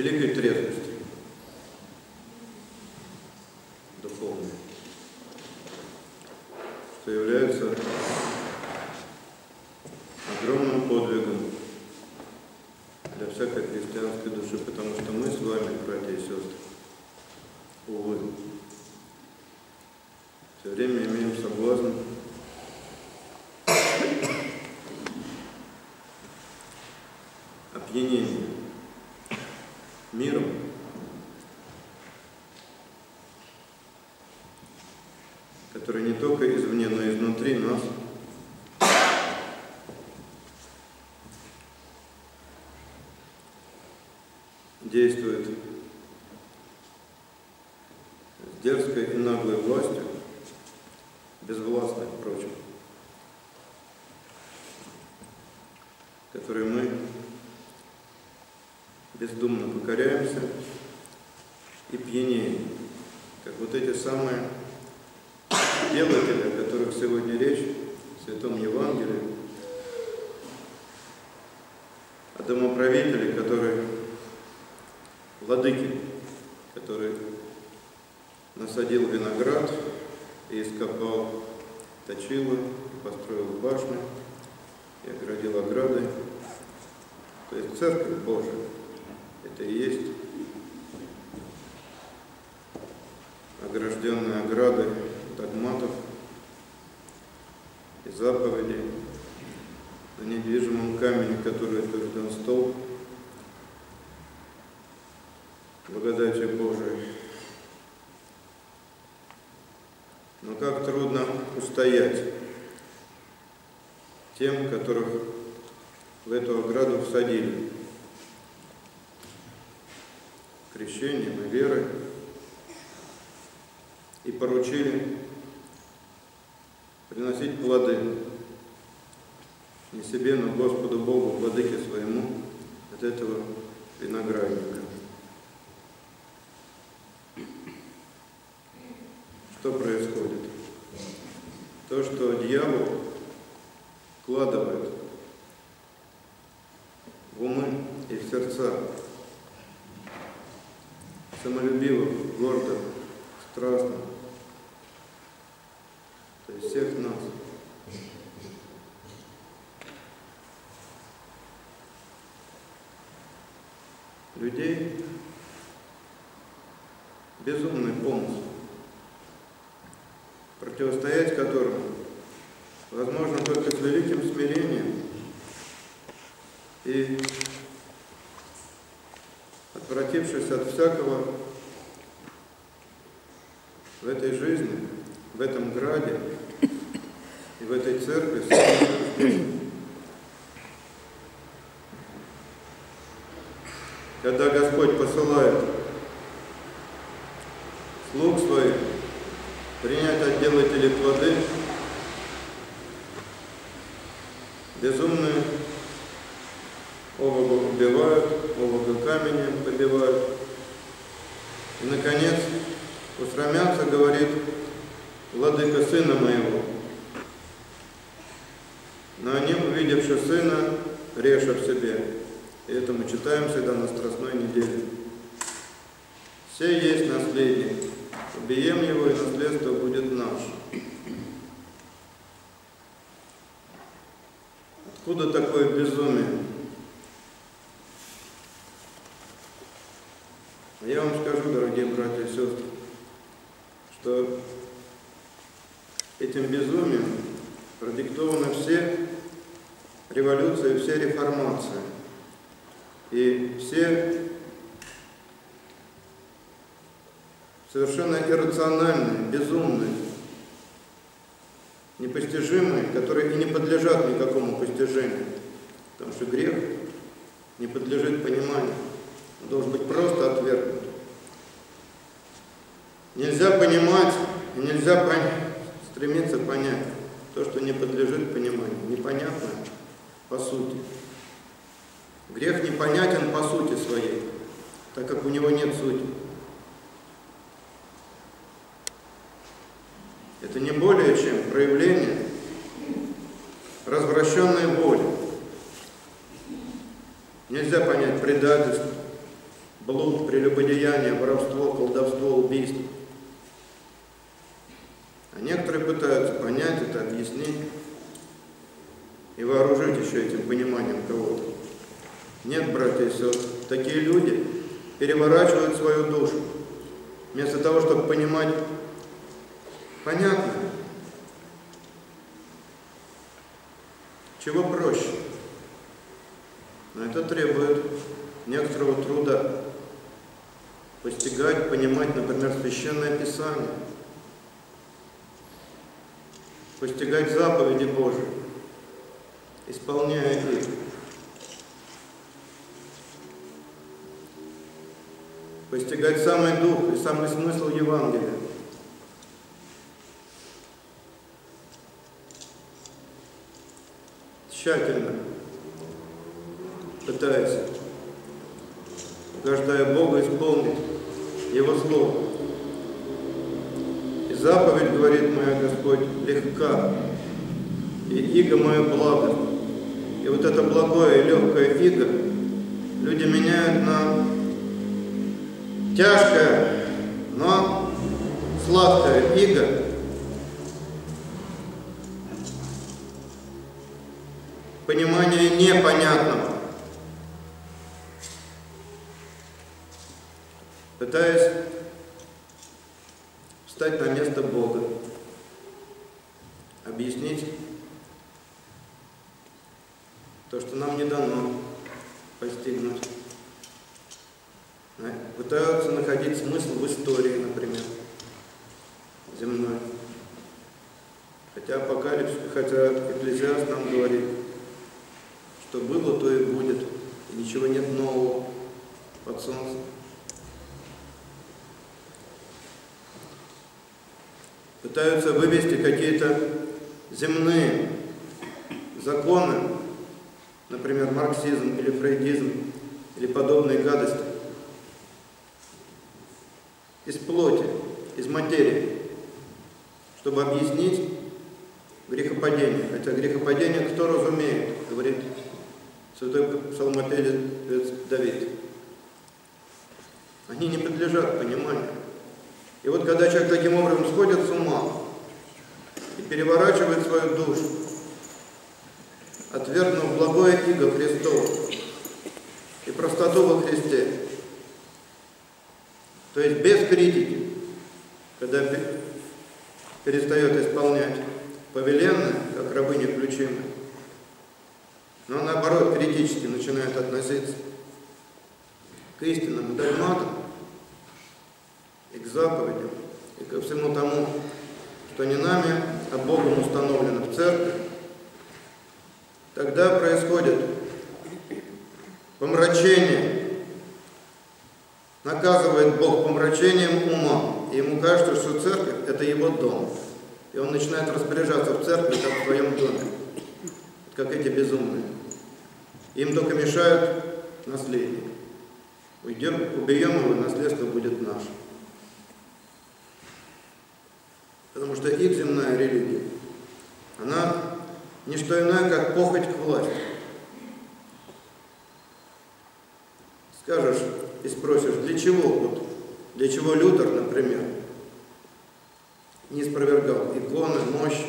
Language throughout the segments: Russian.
великой трезвости духовной, что является огромным подвигом для всякой христианской души, потому что мы с вами, братья и сестры, увы, все время имеем соблазн опьянения миром, который не только извне, но и изнутри нас. Действует с дерзкой и наглой властью, безвластной, впрочем, которой мы бездумно покоряемся и пьянеем, как вот эти самые делатели, о которых сегодня речь в Святом Евангелии, о домоправителе, который, владыке, который насадил виноград и ископал точилы, построил башню и оградил оградой. То есть Церковь Божия – это и есть огражденная оградой догматов заповедей, на недвижимом камне, который утвержден стол, благодати Божией. Но как трудно устоять тем, которых в эту ограду всадили. Крещением и верой. И поручили приносить плоды не себе, но Господу Богу, владыке своему, от этого виноградника. Что происходит? То, что дьявол вкладывает в умы и в сердца самолюбивых, гордых, страстных, то есть всех нас. Людей безумный помысл, противостоять которому возможно только с великим смирением. И отвратившись от всякого в этой жизни, в этом граде и в этой церкви, когда Господь посылает слуг своих принять от делателей плоды, безумные ового убивают, ового каменем побивают. И, наконец, усрамятся, говорит, владыка сына моего. Но они, увидевши сына, решат себе. И это мы читаем всегда на Страстной неделе. Все есть наследник. Убием его, и наследство будет наше. Откуда такое безумие? Я вам скажу, дорогие братья и сестры, что этим безумием продиктованы все революции, все реформации. И все совершенно иррациональные, безумные, непостижимые, которые и не подлежат никакому постижению. Потому что грех не подлежит пониманию. Он должен быть просто отвергнут. Нельзя понимать нельзя стремится понять то, что не подлежит пониманию, непонятно по сути. Грех непонятен по сути своей, так как у него нет сути. Это не более чем проявление развращенной воли. Нельзя понять предательство, блуд, прелюбодеяние, воровство, колдовство, убийство. Некоторые пытаются понять это, объяснить и вооружить еще этим пониманием кого-то. Нет, братья и сестры, такие люди переворачивают свою душу. Вместо того, чтобы понимать понятно, чего проще. Но это требует некоторого труда. Постигать, понимать, например, Священное Писание. Постигать заповеди Божии, исполняя их. Постигать самый дух и самый смысл Евангелия. Тщательно пытаясь, угождая Богу, исполнить Его Слово. Заповедь, говорит моя Господь, легка, и иго мое благо. И вот это благое и легкое иго люди меняют на тяжкое, но сладкое иго, понимание непонятного. пытаясь встать на место Бога, объяснить то, что нам не дано постигнуть. Пытаются находить смысл в истории, например, земной. Хотя апокалипсис, хотя Экклезиаст нам говорит, что было, то и будет, и ничего нет нового под солнцем. Пытаются вывести какие-то земные законы, например, марксизм или фрейдизм, или подобные гадости, из плоти, из материи, чтобы объяснить грехопадение. Хотя грехопадение кто разумеет, говорит святой псалмопевец Давид. Они не подлежат пониманию. И вот когда человек таким образом сходит с ума и переворачивает свою душу, отвергнув благое иго Христово и простоту во Христе, то есть без критики, когда перестает исполнять повеленное, как рабыня ключимая, но наоборот критически начинает относиться к истинным догматам, и к заповедям, ко всему тому, что не нами, а Богом установлено в церкви, тогда происходит помрачение. Наказывает Бог помрачением ума. И ему кажется, что церковь – это его дом. И он начинает распоряжаться в церкви, как в своем доме. Как эти безумные. Им только мешают наследники. Уйдем, убьем его, наследство будет наше. Потому что их земная религия, она не что иное, как похоть к власти. Скажешь и спросишь, для чего вот, для чего Лютер, например, не спровергал иконы, мощь,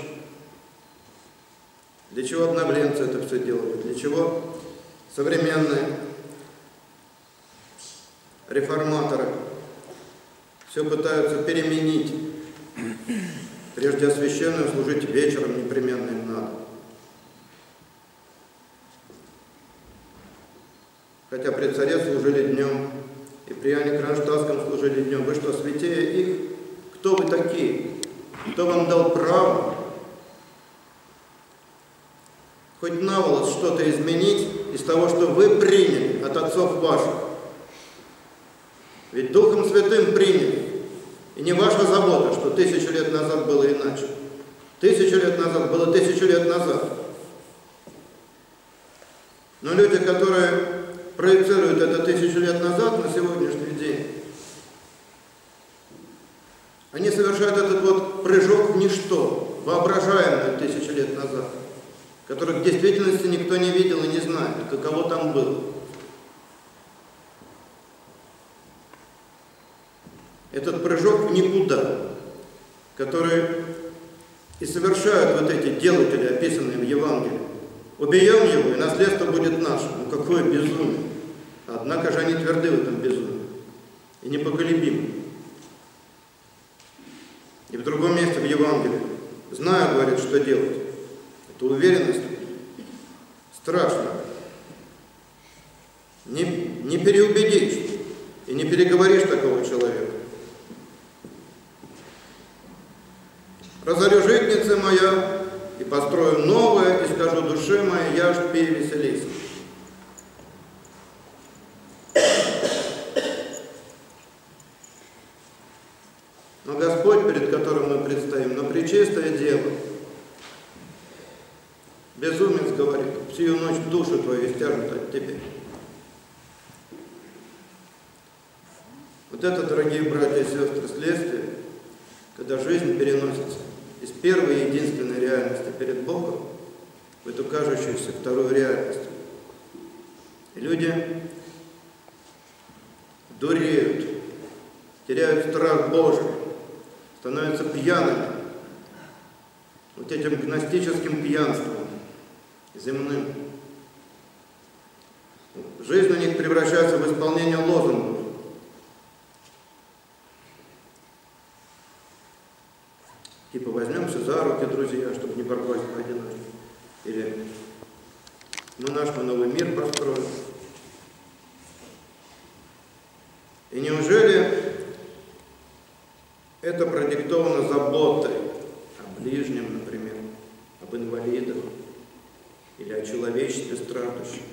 для чего обновленцы это все делали, для чего современные реформаторы все пытаются переменить Прежде освященную служить вечером непременно им надо. Хотя при царе служили днем, и при Иоанне Кронштадтском служили днем. Вы что, святее их? Кто вы такие? Кто вам дал право хоть на волос что-то изменить из того, что вы приняли от отцов ваших? Ведь Духом Святым приняли. И не ваша забота, что тысячу лет назад было иначе. Тысячу лет назад было тысячу лет назад. Но люди, которые проецируют это тысячу лет назад на сегодняшний день, они совершают этот вот прыжок в ничто, воображаемый тысячу лет назад, который в действительности никто не видел и не знает, каково там было. Этот прыжок в никуда, который и совершают вот эти делатели, описанные в Евангелии. Убьем его, и наследство будет наше. Ну какое безумие! Однако же они тверды в этом безумии и непоколебимы. И в другом месте в Евангелии, знаю, говорит, что делать. Это уверенность страшная. Не, не переубедишь и не переговоришь такого человека. Разорю житница моя, и построю новое, и скажу душе моей, я ж пей веселись. Но Господь, перед которым мы предстоим, но причистое дело, безумец говорит, всю ночь душу твою стяжут от тебя. Вот это, дорогие братья и сестры, следствие, когда жизнь переносится первой единственной реальности перед Богом в эту кажущуюся вторую реальность. И люди дуреют, теряют страх Божий, становятся пьяными вот этим гностическим пьянством земным. Жизнь у них превращается в исполнение лозунгов. Типа возьмемся за руки, друзья, чтобы не пропасть поодиночке. Или мы наш мы новый мир построим. И неужели это продиктовано заботой о ближнем, например, об инвалидах или о человечестве страждущем,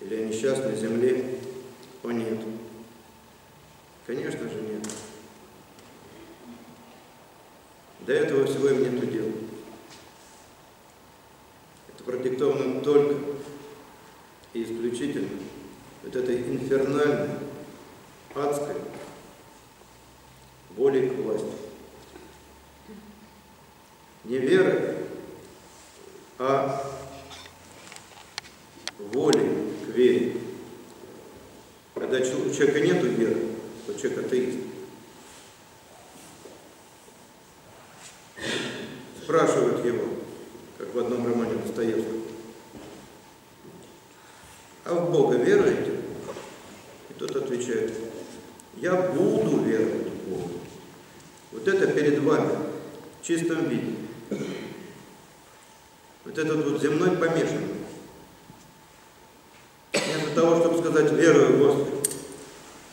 или о несчастной земле? О нет. Конечно же нет. До этого всего им нету дела. Это продиктовано только и исключительно вот этой инфернальной, адской волей к власти. Не верой, а волей к вере. Когда у человека нет веры, то человек атеист. спрашивают его, как в одном романе Достоевского, а в Бога веруете? И тот отвечает, я буду веровать в Бога. Вот это перед вами, в чистом виде. Вот этот вот земной помешанный. Вместо того, чтобы сказать, верую Господи,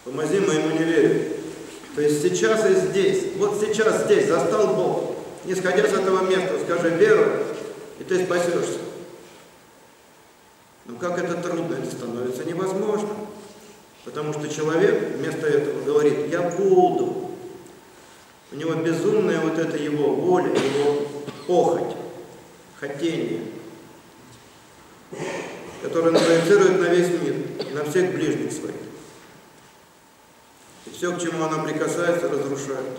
помози моему неверию. То есть сейчас и здесь, вот сейчас здесь застал Бог не сходя с этого места, скажи веру, и ты спасешься. Но как это трудно, это становится невозможно. Потому что человек вместо этого говорит, я буду. У него безумная вот эта его воля, его похоть, хотение, которое проецирует на весь мир на всех ближних своих. И все, к чему она прикасается, разрушает.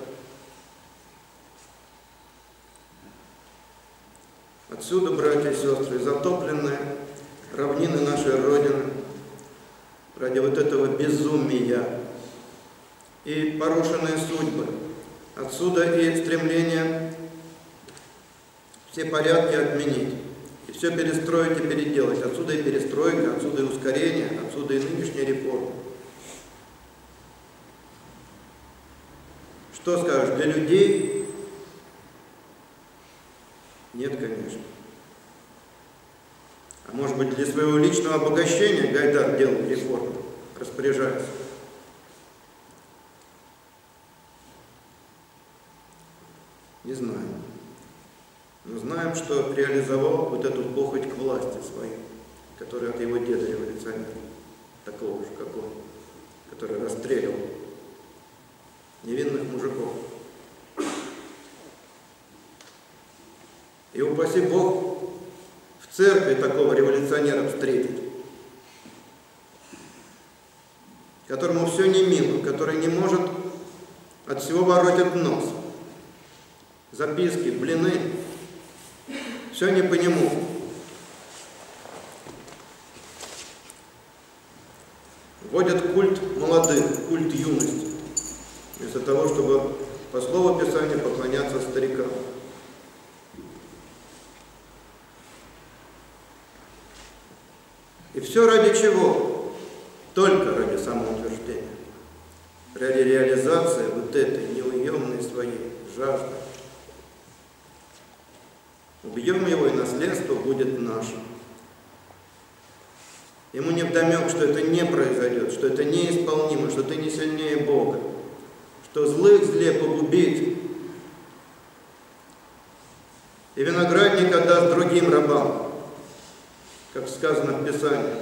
Отсюда, братья и сестры, затопленные равнины нашей Родины ради вот этого безумия и порушенные судьбы. Отсюда и стремление все порядки отменить, и все перестроить и переделать. Отсюда и перестройка, отсюда и ускорение, отсюда и нынешняя реформа. Что скажешь, для людей нет, конечно. А может быть, для своего личного обогащения Гайдар делал реформы, распоряжается. Не знаю. Но знаем, что реализовал вот эту похоть к власти своей, которая от его деда революционера, такого же, как он, который расстреливал невинных мужиков. И упаси Бог в церкви такого революционера встретить, которому все не мило, который не может от всего воротит нос. Записки, блины, все не по нему. Вводят культ молодых, культ юности, вместо того, чтобы по слову Писания поклоняться старикам. И все ради чего? Только ради самоутверждения. Ради реализации вот этой неуемной своей жажды. Убьем его, и наследство будет нашим. Ему не вдомек, что это не произойдет, что это неисполнимо, что ты не сильнее Бога, что злых зле погубить. И виноградник отдаст другим рабам, как сказано в Писании.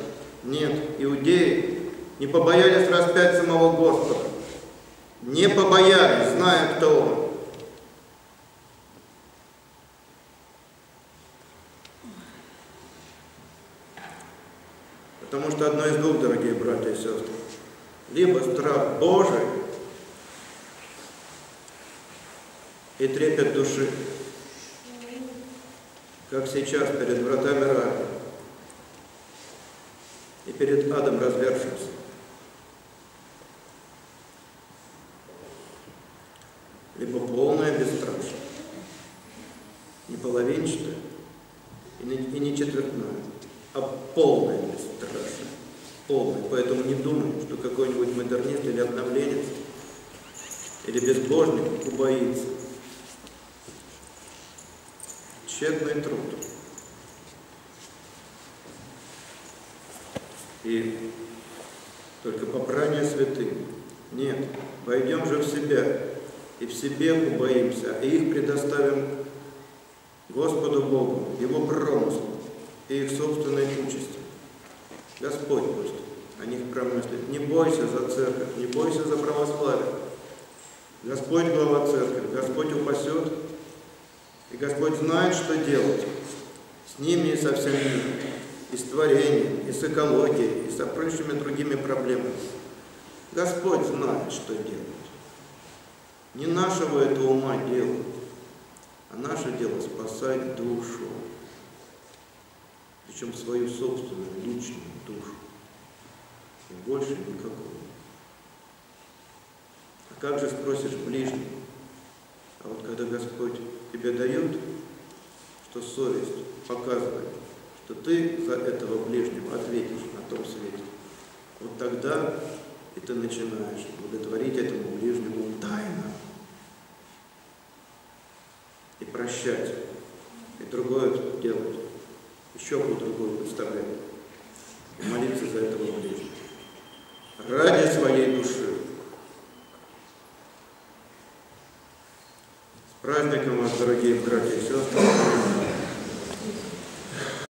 Нет, иудеи не побоялись распять самого Господа, не побоялись, зная, кто Он. Что одно из двух, дорогие братья и сестры, либо страх Божий и трепет души, как сейчас перед вратами рая и перед адом развершимся. Либо полное бесстрашие, не половинчатое и не четвертное, а полное бесстрашие. Полное. Поэтому не думай, что какой-нибудь модернист или обновленец или безбожник убоится. Тщетный труд. И только попрание святым. Нет, войдем же в себя, и в себе убоимся, и их предоставим Господу Богу, Его промыслу и их собственной участи. Господь пусть о них промыслит. Не бойся за церковь, не бойся за православие. Господь глава церкви, Господь упасет, и Господь знает, что делать с ними и со всеми ними, и с творением, и с экологией, и с прочими другими проблемами. Господь знает, что делать. Не нашего это ума дело, а наше дело спасать душу, причем свою собственную личную душу, и больше никакого. А как же спросишь ближнего? А вот когда Господь тебе дает, что совесть показывает, что ты за этого ближнего ответишь на том свете, вот тогда и ты начинаешь благотворить этому ближнему тайно и прощать, и другое делать, еще по-другому представлять, и молиться за этого ближнего. Ради своей души. С праздником вас, дорогие братья и сестры!